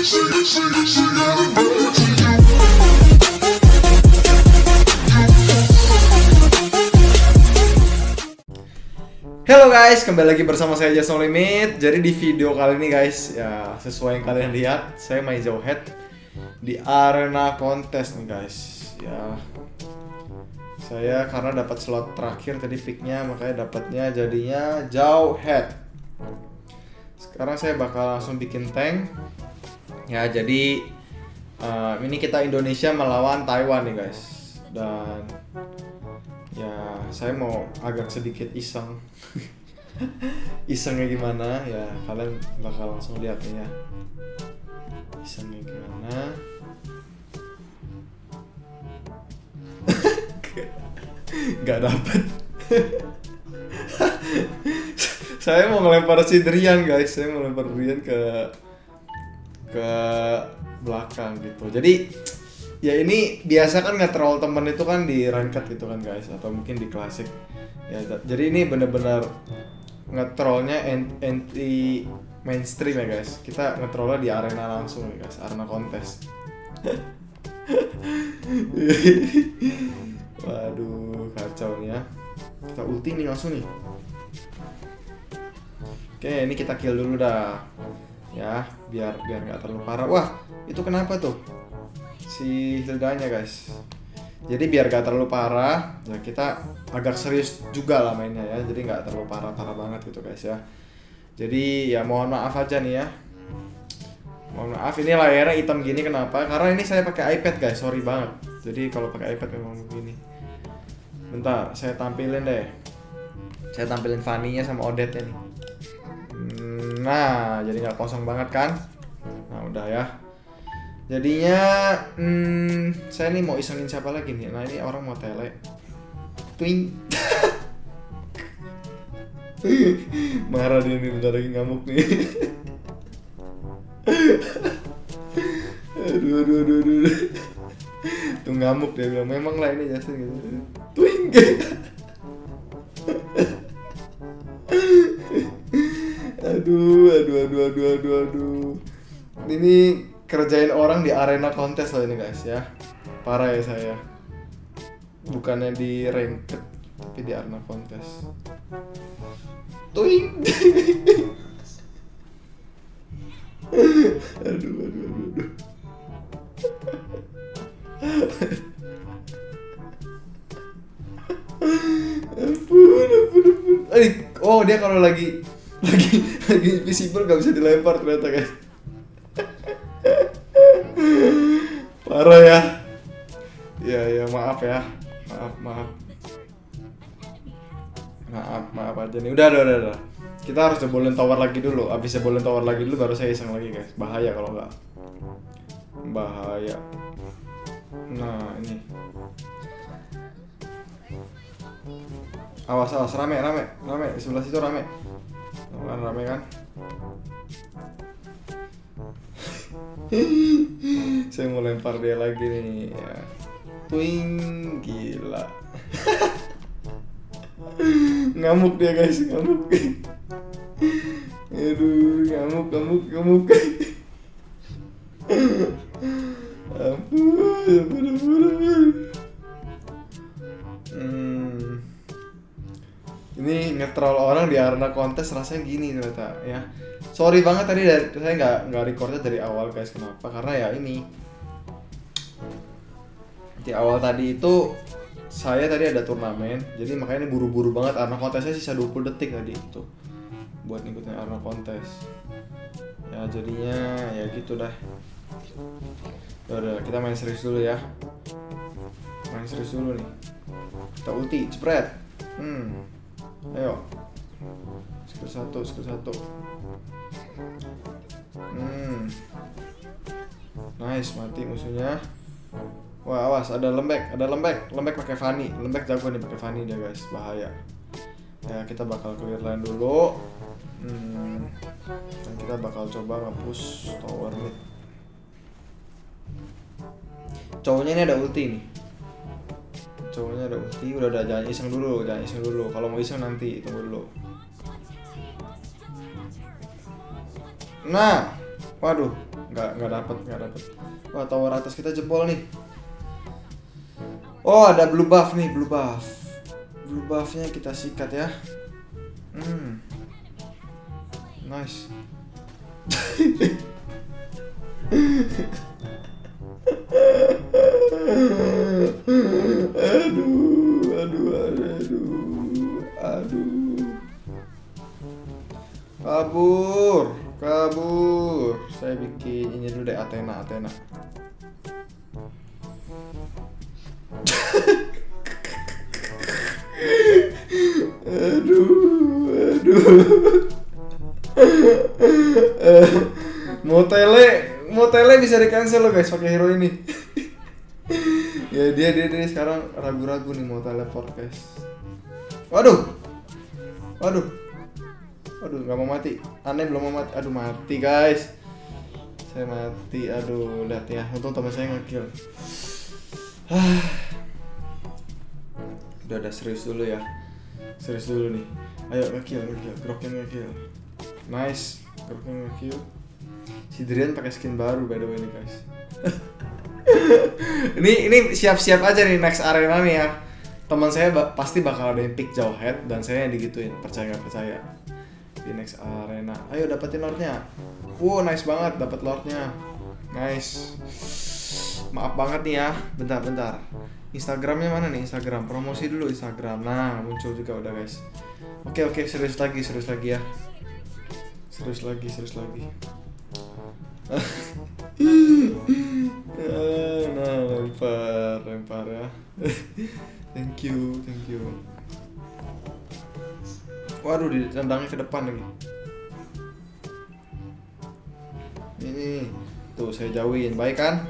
Halo guys, kembali lagi bersama saya Jason Limit. Jadi di video kali ini guys, ya sesuai yang kalian lihat, saya main jauh head di arena kontes nih guys. Ya, saya karena dapat slot terakhir tadi picknya, makanya dapatnya jadinya jauh head. Sekarang saya bakal langsung bikin tank. Ya, jadi eh, ini kita Indonesia melawan Taiwan nih guys. Dan ya saya mau agak sedikit iseng. Isengnya gimana? Ya kalian bakal langsung lihat ya. Isengnya gimana? Nggak dapet. Saya mau ngelempar si Drian guys. Saya mau lempar Drian ke ke belakang gitu. Jadi ya ini biasa kan nge-troll temen itu kan di ranked gitu kan guys. Atau mungkin di klasik ya jadi ini bener-bener nge-trollnya an- anti mainstream ya guys. Kita nge-trollnya di arena langsung ya guys. Arena kontes. Waduh kacau nih ya. Kita ulti nih langsung nih. Oke ini kita kill dulu dah ya biar biar nggak terlalu parah. Wah itu kenapa tuh? Si Hildanya guys. Jadi biar gak terlalu parah ya kita agak serius juga lah mainnya ya. Jadi nggak terlalu parah parah banget gitu guys ya. Jadi ya mohon maaf aja nih ya. Mohon maaf ini layarnya hitam gini kenapa? Karena ini saya pakai iPad guys. Sorry banget. Jadi kalau pakai iPad memang begini bentar saya tampilin deh. Saya tampilin Fanny-nya sama Odette nih nah jadi nggak kosong banget kan? Nah udah ya. Jadinya hmm, saya nih mau isengin siapa lagi nih? Nah ini orang mau tele. Twing marah dia nih bentar lagi ngamuk nih. Aduh aduh aduh aduh. tuh ngamuk dia bilang memang lah ini Justin gitu. Twing aduh aduh aduh aduh aduh aduh. Ini kerjain orang di arena kontes loh ini guys ya. Parah ya saya. Bukannya di ranked tapi di arena kontes. Tuing. Aduh aduh aduh aduh. Ampun ampun ampun. Eh, oh dia kalau lagi lagi lagi visible gak bisa dilempar ternyata guys. Parah ya. Ya ya maaf ya. Maaf maaf. Maaf maaf aja nih. Udah udah udah, udah. kita harus jebolin tower lagi dulu. Abis jebolin tower lagi dulu baru saya iseng lagi guys. Bahaya kalau nggak. Bahaya. Nah ini. Awas awas. Rame rame. Rame. Sebelah situ rame kan rame kan? Saya mau lempar dia lagi nih ya. Twing gila. Ngamuk dia guys ngamuk. Aduh ngamuk ngamuk ngamuk. Ampun ampun ampun ini ngetrol orang di arena kontes rasanya gini ternyata ya. Sorry banget tadi dari, saya nggak nggak recordnya dari awal guys. Kenapa? Karena ya ini. Di awal tadi itu saya tadi ada turnamen jadi makanya ini buru-buru banget. Arena kontesnya sisa 20 detik tadi itu buat ngikutin arena kontes. Ya jadinya ya gitu dah. Ya udah kita main serius dulu ya. Main serius dulu nih. Kita ulti spread hmm ayo. Skill satu skill satu. Hmm. Nice mati musuhnya. Wah awas ada lembek ada lembek. Lembek pakai Fanny lembek jago nih pakai Fanny dia guys. Bahaya. Ya kita bakal clear lane dulu. Hmm, dan kita bakal coba nge-push tower mid. Cowoknya ini ada ulti nih cowoknya ada ulti udah udah jangan iseng dulu jangan iseng dulu kalau mau iseng nanti tunggu dulu nah Waduh, nggak nggak dapet nggak dapet. Wah tower atas kita jebol nih. Oh ada blue buff nih blue buff. Blue buffnya kita sikat ya. Hmm. Nice. aduh, aduh, aduh, aduh, aduh. Kabur, kabur. Saya bikin ini dulu deh Athena, Athena. aduh, aduh. Motele, motele bisa di cancel loh guys pakai hero ini. Ya dia dia dia sekarang ragu-ragu nih mau teleport guys. Waduh, waduh, waduh nggak mau mati. Aneh belum mau mati. Aduh mati guys. Saya mati. Aduh lihat ya. Untung teman saya ngekill. Udah ada serius dulu ya. Serius dulu nih. Ayo ngekill, ngekill. Groknya ngekill. Nice, groknya ngekill. Si Drian pakai skin baru by the way nih guys. ini ini siap-siap aja nih next arena nih ya. Teman saya ba pasti bakal ada yang pick jauh head dan saya yang digituin percaya nggak percaya di next arena. Ayo dapetin lordnya. Wow nice banget dapat lordnya. Nice. Maaf banget nih ya. Bentar bentar. Instagramnya mana nih Instagram? Promosi dulu Instagram. Nah muncul juga udah guys. Oke oke serius lagi serius lagi ya. Serius lagi serius lagi. nah lempar lempar ya. Thank you thank you. Waduh ditendangnya ke depan lagi. Ini tuh saya jauhin. Baik kan?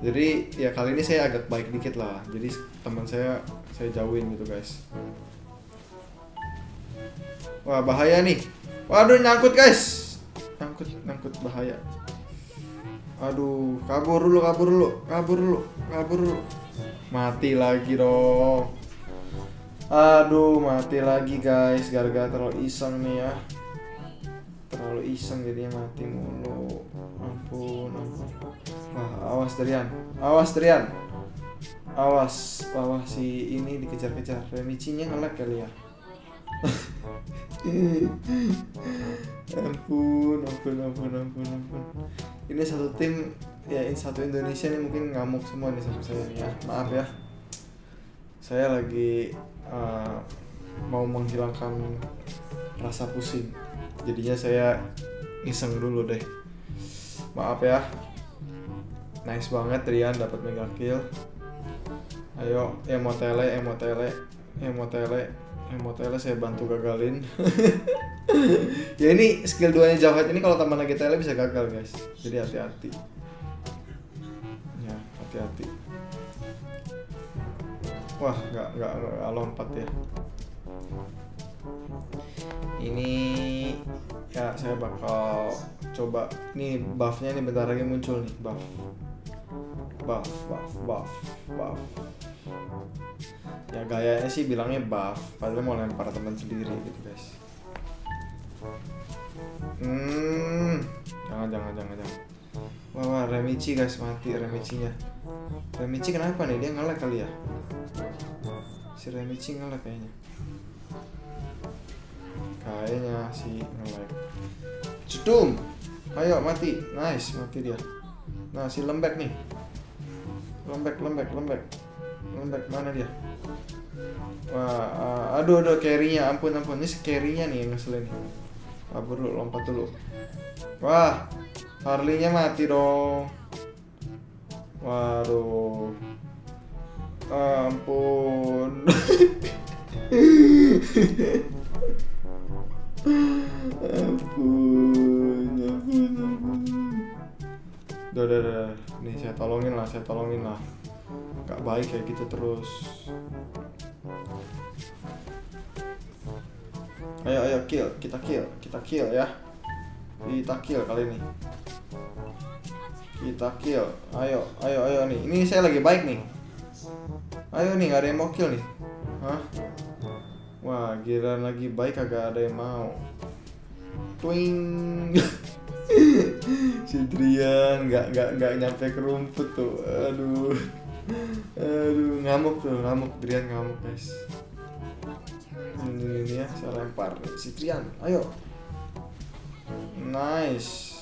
Jadi ya kali ini saya agak baik dikit lah. Jadi teman saya saya jauhin gitu guys. Wah bahaya nih. Waduh nyangkut guys. Nyangkut nyangkut bahaya aduh kabur dulu kabur dulu kabur dulu kabur dulu. Mati lagi dong aduh mati lagi guys gara-gara terlalu iseng nih ya. Terlalu iseng jadinya mati mulu. Ampun ampun. Wah awas Drian awas Drian awas bawah si ini dikejar-kejar. Remicinya ngelek kali ya. Ampun ampun ampun ampun ampun ini satu tim ya ini satu Indonesia nih mungkin ngamuk semua nih sama saya nih ya. Maaf ya. Saya lagi uh, mau menghilangkan rasa pusing. Jadinya saya iseng dulu deh. Maaf ya. Nice banget Rian dapat mega kill. Ayo emotele emotele emotele emotele saya bantu gagalin. Ya ini skill 2 nya Jawhead ini kalau teman lagi tele bisa gagal guys. Jadi hati-hati. Ya hati-hati. Wah nggak nggak lompat ya. Ini ya saya bakal coba. Nih buffnya nih bentar lagi muncul nih buff buff buff buff buff. Ya gayanya sih bilangnya buff. Padahal mau lempar teman sendiri gitu guys. Hmm jangan jangan jangan jangan. Wah wah Remichi guys mati Remichinya. Remichi kenapa nih? Dia ngelek kali ya? Si Remichi ngelek kayaknya. Kayaknya si ngelek cedum ayo mati. Nice mati dia. Nah si lembek nih lembek lembek lembek. Lembek mana dia? Wah uh, aduh aduh carry-nya. Ampun ampun. Ini carry-nya nih yang ngeselin. Kabur dulu lompat dulu. Wah Harley-nya mati dong. Waduh. Ampun ampun saya tolongin lah. Gak baik kayak gitu terus. Ayo ayo kill. Kita kill. Kita kill ya. Kita kill kali ini. Kita kill. Ayo ayo ayo nih. Ini saya lagi baik nih. Ayo nih gak ada yang mau kill nih. Hah? wah gila lagi baik kagak ada yang mau. Twing si Drian nggak nggak nggak nyampe ke rumput tuh. Aduh. Aduh ngamuk tuh ngamuk. Drian ngamuk guys. Ini, ini ya saya lempar. Si ayo. Nice.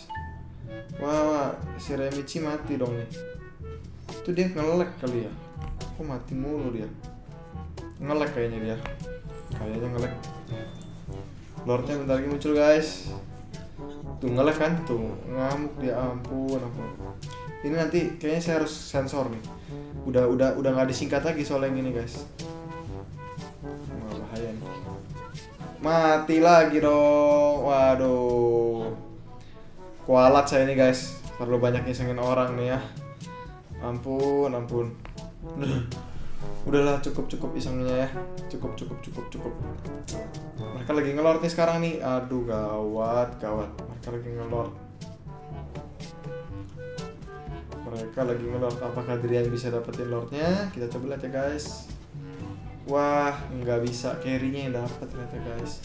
Wah, wah si Remichi mati dong. Nih itu dia ngelek kali ya. Kok mati mulu dia? Ngelek kayaknya dia. Kayaknya ngelek Lordnya bentar lagi muncul guys tuh ngelek kan? Tuh ngamuk dia ampun ampun. Ini nanti kayaknya saya harus sensor nih. Udah udah udah nggak disingkat lagi soal yang ini guys. Wah, bahaya nih. Mati lagi dong. Waduh. Kualat saya ini guys. Terlalu banyak isengin orang nih ya. Ampun ampun. Udahlah cukup cukup isengnya ya. Cukup cukup cukup cukup lagi ngelor nih sekarang nih. Aduh gawat gawat. Mereka lagi ngelor. Mereka lagi ngelor. Apakah Drian bisa dapetin lordnya kita coba lihat ya guys. Wah nggak bisa. Carry-nya yang dapat ternyata guys.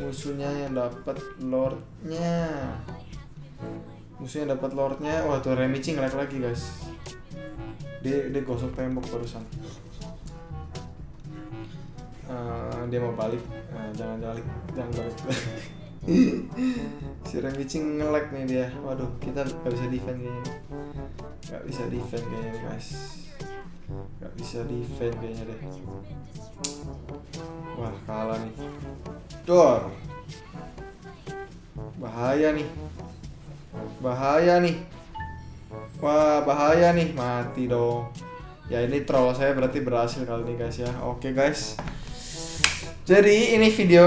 Musuhnya yang dapat lordnya musuhnya dapat lordnya wah tuh Remichi ngelek lagi guys. Dia dia gosok tembok barusan uh, dia mau balik. Uh, jangan balik jangan balik. Si Remichi ngelek nih dia. Waduh kita nggak bisa defend kayaknya nggak bisa defend kayaknya guys. Nggak bisa defend kayaknya deh. Wah kalah nih. Dor. Bahaya nih. Bahaya nih. Wah bahaya nih. Mati dong. Ya ini troll saya berarti berhasil kali ini guys ya. Oke guys jadi ini video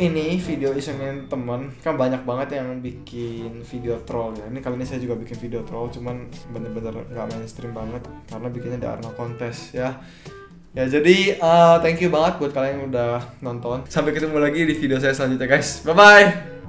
ini video isengin temen. Kan banyak banget yang bikin video troll ya. Ini kali ini saya juga bikin video troll cuman bener-bener nggak mainstream banget karena bikinnya di Arno kontes ya. Ya jadi uh, thank you banget buat kalian yang udah nonton. Sampai ketemu lagi di video saya selanjutnya guys. Bye bye